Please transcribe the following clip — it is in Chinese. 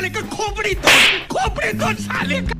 那个恐怖的东，恐怖的东，查那个。